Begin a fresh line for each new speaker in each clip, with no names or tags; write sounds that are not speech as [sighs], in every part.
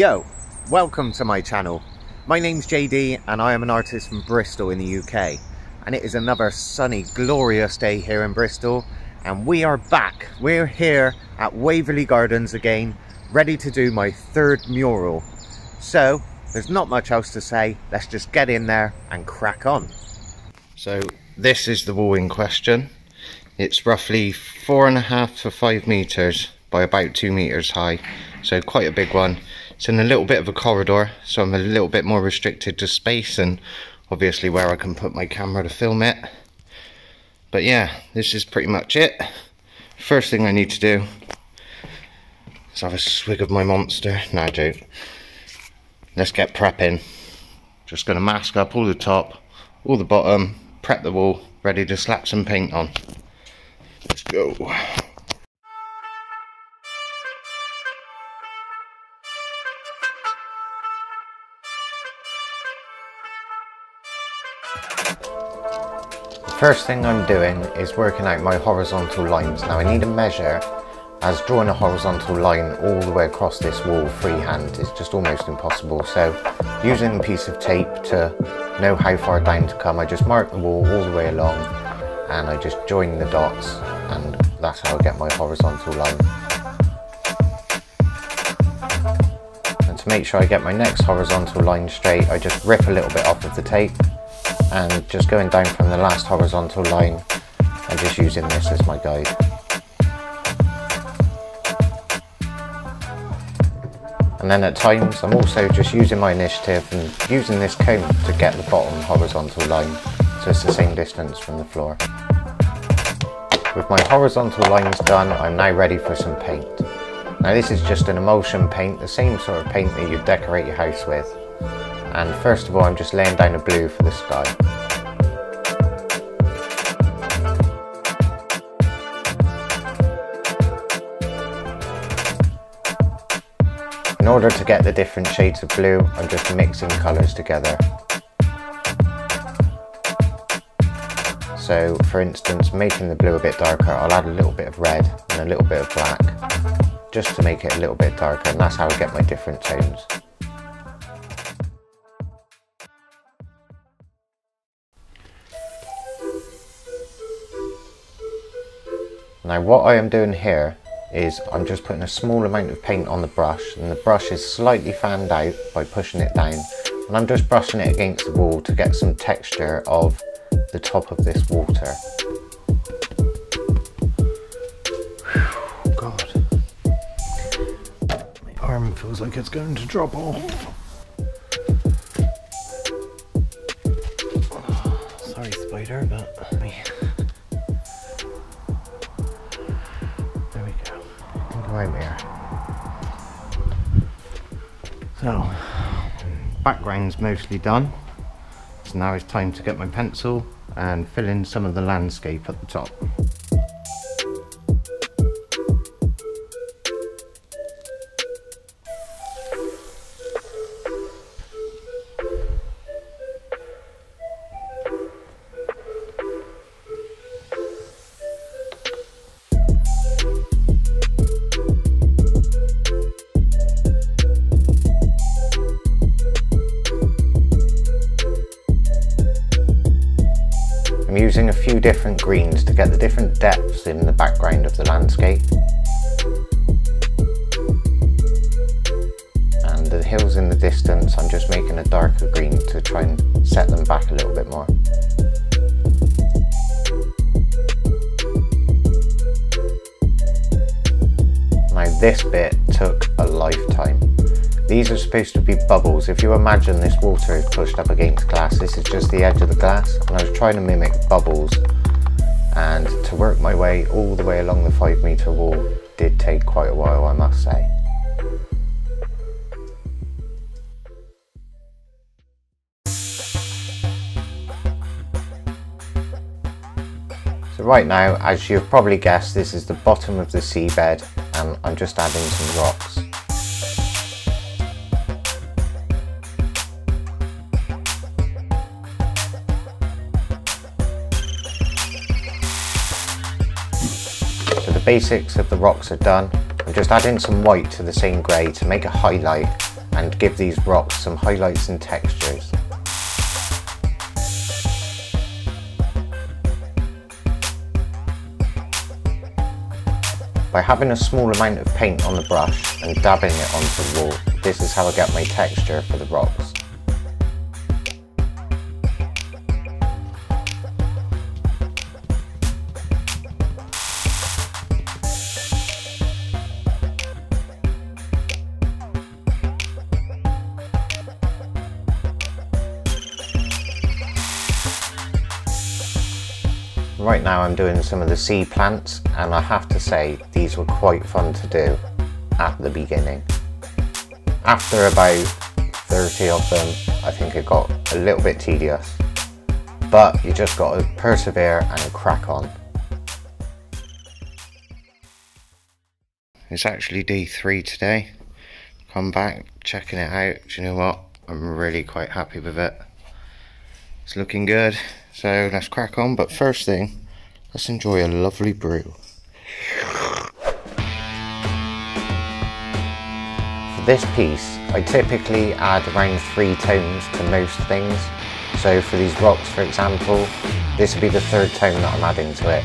Yo, welcome to my channel. My name's Jay D and I am an artist from Bristol in the UK. And it is another sunny, glorious day here in Bristol. And we are back. We're here at Waverley Gardens again, ready to do my third mural. So, there's not much else to say. Let's just get in there and crack on. So, this is the wall in question. It's roughly four and a half to five meters by about two meters high. So quite a big one. It's in a little bit of a corridor, so I'm a little bit more restricted to space and obviously where I can put my camera to film it. But yeah, this is pretty much it. First thing I need to do is have a swig of my monster. No, joke. Let's get prepping. Just gonna mask up all the top, all the bottom, prep the wall, ready to slap some paint on. Let's go. First thing I'm doing is working out my horizontal lines. Now I need a measure as drawing a horizontal line all the way across this wall freehand is just almost impossible. So using a piece of tape to know how far down to come, I just mark the wall all the way along and I just join the dots and that's how I get my horizontal line. And to make sure I get my next horizontal line straight, I just rip a little bit off of the tape and just going down from the last horizontal line and just using this as my guide. And then at times I'm also just using my initiative and using this comb to get the bottom horizontal line so it's the same distance from the floor. With my horizontal lines done, I'm now ready for some paint. Now this is just an emulsion paint, the same sort of paint that you decorate your house with. And first of all, I'm just laying down a blue for the sky. In order to get the different shades of blue, I'm just mixing colours together. So for instance, making the blue a bit darker, I'll add a little bit of red and a little bit of black, just to make it a little bit darker, and that's how I get my different tones. Now what I am doing here is I'm just putting a small amount of paint on the brush and the brush is slightly fanned out by pushing it down and I'm just brushing it against the wall to get some texture of the top of this water. God. My arm feels like it's going to drop off. [sighs] sorry spider, but oh, there. So, background's mostly done. So now it's time to get my pencil and fill in some of the landscape at the top. Greens to get the different depths in the background of the landscape. And the hills in the distance, I'm just making a darker green to try and set them back a little bit more. Now this bit took a lifetime. These are supposed to be bubbles. If you imagine this water is pushed up against glass, this is just the edge of the glass. And I was trying to mimic bubbles. And to work my way all the way along the five meter wall did take quite a while, I must say. So right now, as you've probably guessed, this is the bottom of the seabed and I'm just adding some rocks. Basics of the rocks are done. I'm just adding some white to the same grey to make a highlight and give these rocks some highlights and textures. By having a small amount of paint on the brush and dabbing it onto the wall, this is how I get my texture for the rocks. I'm doing some of the sea plants and I have to say these were quite fun to do at the beginning. After about 30 of them I think it got a little bit tedious but you just got to persevere and crack on. It's actually day three today. Come back, checking it out. Do you know what? I'm really quite happy with it. It's looking good. So let's crack on, but first thing, let's enjoy a lovely brew. For this piece, I typically add around three tones to most things. So for these rocks, for example, this would be the third tone that I'm adding to it.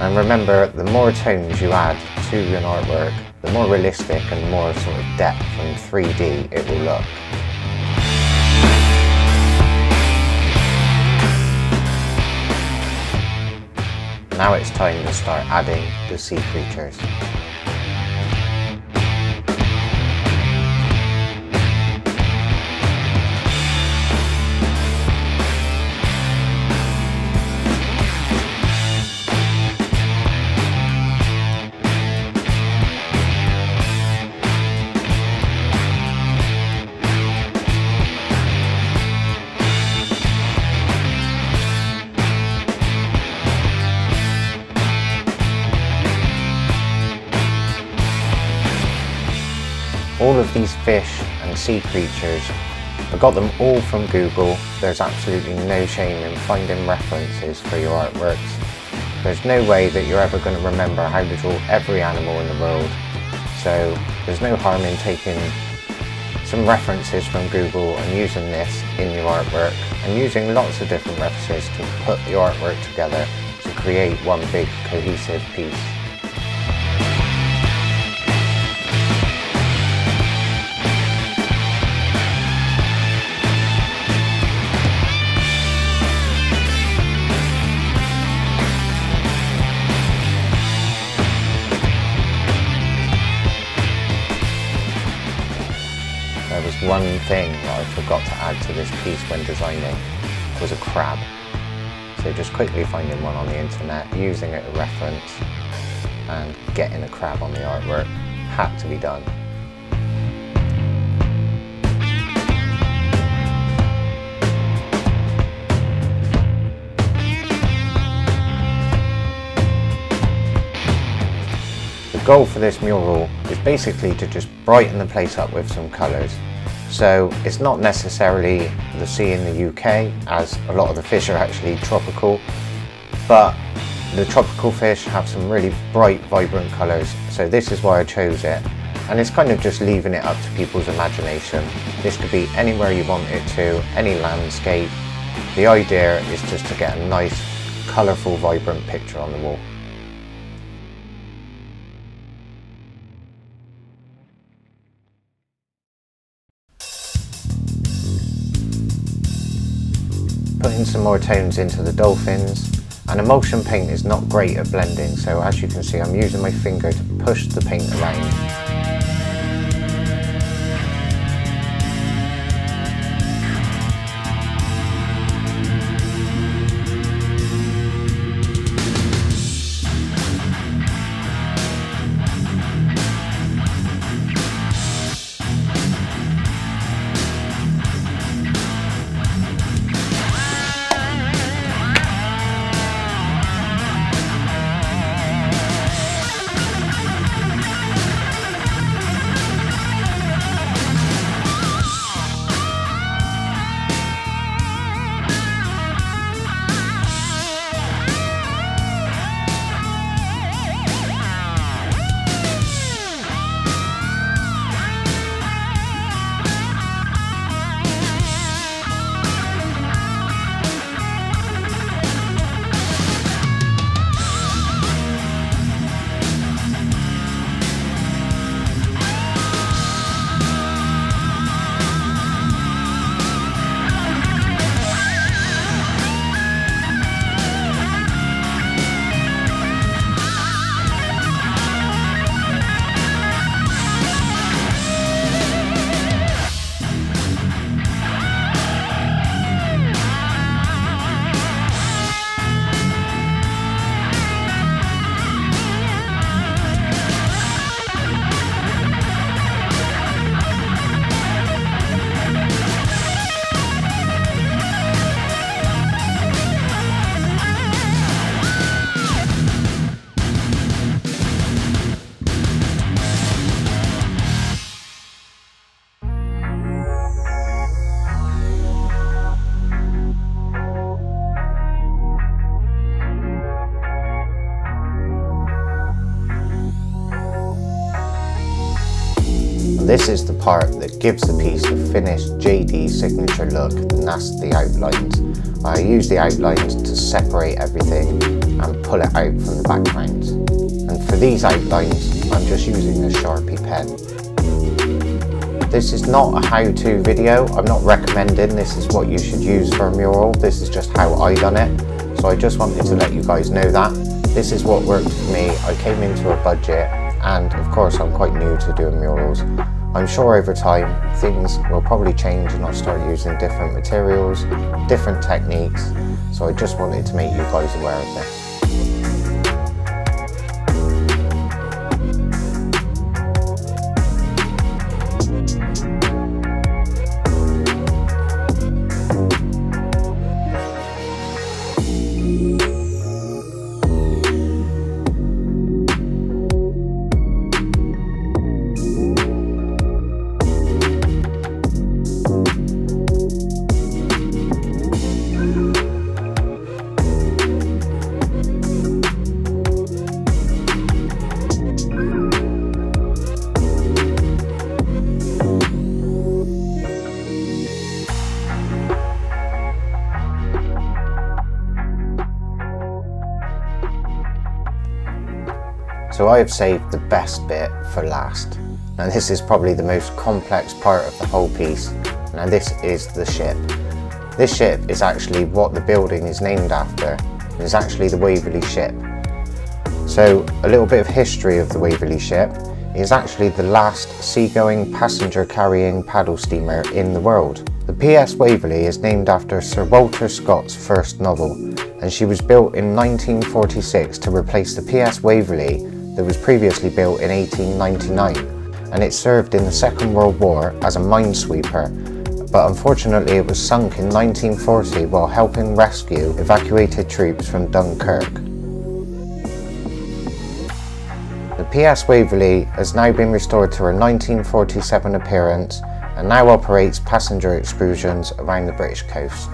And remember, the more tones you add to an artwork, the more realistic and more sort of depth and 3D it will look. Now it's time to start adding the sea creatures. These fish and sea creatures. I got them all from Google. There's absolutely no shame in finding references for your artworks. There's no way that you're ever going to remember how to draw every animal in the world. So there's no harm in taking some references from Google and using this in your artwork and using lots of different references to put your artwork together to create one big cohesive piece. Thing that I forgot to add to this piece when designing, was a crab. So just quickly finding one on the internet, using it as a reference, and getting a crab on the artwork had to be done. The goal for this mural is basically to just brighten the place up with some colours. So it's not necessarily the sea in the UK, as a lot of the fish are actually tropical, but the tropical fish have some really bright, vibrant colours, so this is why I chose it. And it's kind of just leaving it up to people's imagination. This could be anywhere you want it to, any landscape. The idea is just to get a nice, colourful, vibrant picture on the wall. Some more tones into the dolphins. And emulsion paint is not great at blending so as you can see I'm using my finger to push the paint around this is the part that gives the piece a finished Jay D signature look and that's the outlines. I use the outlines to separate everything and pull it out from the background. And for these outlines I'm just using a Sharpie pen. This is not a how-to video, I'm not recommending this is what you should use for a mural, this is just how I done it. So I just wanted to let you guys know that. This is what worked for me, I came into a budget and of course I'm quite new to doing murals. I'm sure over time things will probably change and I'll start using different materials, different techniques, so I just wanted to make you guys aware of this. So I have saved the best bit for last. And this is probably the most complex part of the whole piece. Now this is the ship. This ship is actually what the building is named after. It's actually the Waverley ship. So a little bit of history of the Waverley ship is actually the last seagoing passenger carrying paddle steamer in the world. The PS Waverley is named after Sir Walter Scott's first novel and she was built in 1946 to replace the PS Waverley that was previously built in 1899 and it served in the Second World War as a minesweeper but unfortunately it was sunk in 1940 while helping rescue evacuated troops from Dunkirk. The PS Waverley has now been restored to her 1947 appearance and now operates passenger excursions around the British coast.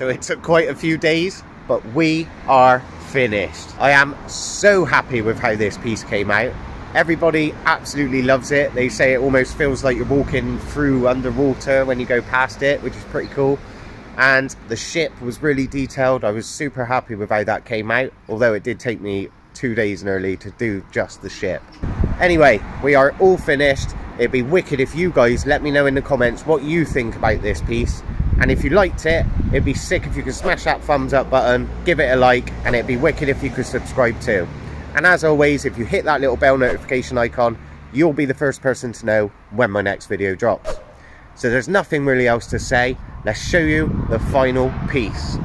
So it took quite a few days, but we are finished. I am so happy with how this piece came out. Everybody absolutely loves it. They say it almost feels like you're walking through underwater when you go past it, which is pretty cool. And the ship was really detailed. I was super happy with how that came out, although it did take me two days nearly to do just the ship. Anyway, we are all finished. It'd be wicked if you guys let me know in the comments what you think about this piece and if you liked it, it'd be sick if you could smash that thumbs up button, give it a like, and it'd be wicked if you could subscribe too. And as always, if you hit that little bell notification icon, you'll be the first person to know when my next video drops. So there's nothing really else to say. Let's show you the final piece.